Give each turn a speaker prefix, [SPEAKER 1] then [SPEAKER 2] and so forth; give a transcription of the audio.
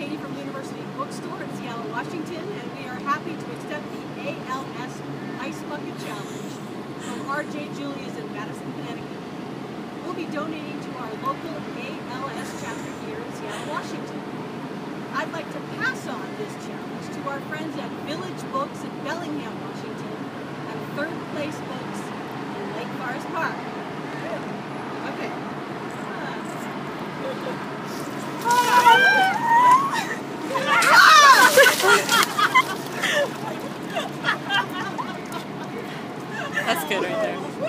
[SPEAKER 1] Katie from University Bookstore in Seattle, Washington, and we are happy to accept the ALS Ice Bucket Challenge from RJ Julia's in Madison, Connecticut. We'll be donating to our local ALS chapter here in Seattle, Washington. I'd like to pass on this challenge to our friends at Village Books in Bellingham, Washington, and Third Place Books 助けるみたいな。